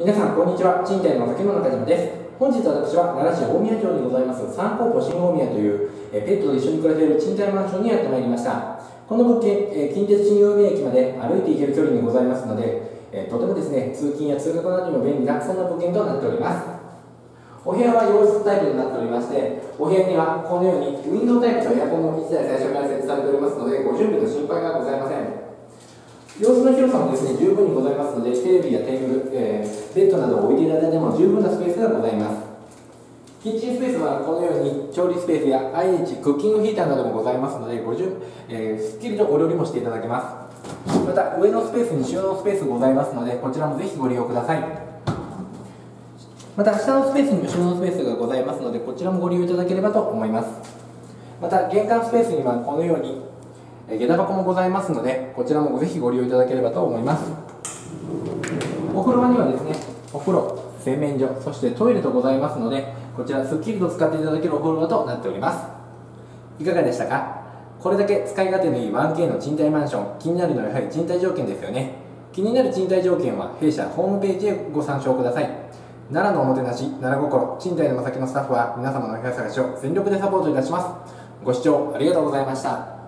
皆さんこんにちは。賃貸の竹野中島です。本日私は奈良市大宮町にございます。三高舗新大宮というえペットと一緒に暮らせる賃貸マンションにやってまいりました。この物件え近鉄新大宮駅まで歩いて行ける距離にございますのでえとてもですね通勤や通学などにも便利なそんな物件となっております。お部屋は洋室タイプになっておりましてお部屋にはこのようにウィンドウタイプとエアコンも1台最初から設置されておりますのでご準備の心配がございません。様子の広さもですね十分にございますのでテレビやテーブル、いていただいても十分なスペースがございます。キッチンスペースはこのように調理スペースや IH クッキングヒーターなどもございますのでごじゅ、えー、すっきりとお料理もしていただけます。また上のスペースに収納スペースございますのでこちらもぜひご利用ください。また下のスペースにも収納スペースがございますのでこちらもご利用いただければと思います。また玄関スペースにはこのように下駄箱もございますのでこちらもぜひご利用いただければと思います。お風呂場にはですねお風呂洗面所そしてトイレとございますのでこちらすっきりと使っていただけるお風呂場となっております。いかがでしたか？これだけ使い勝手のいい 1K の賃貸マンション気になるのはやはり賃貸条件ですよね。気になる賃貸条件は弊社ホームページへご参照ください。奈良のおもてなし奈良心賃貸の先のスタッフは皆様のお部屋探しを全力でサポートいたします。ご視聴ありがとうございました。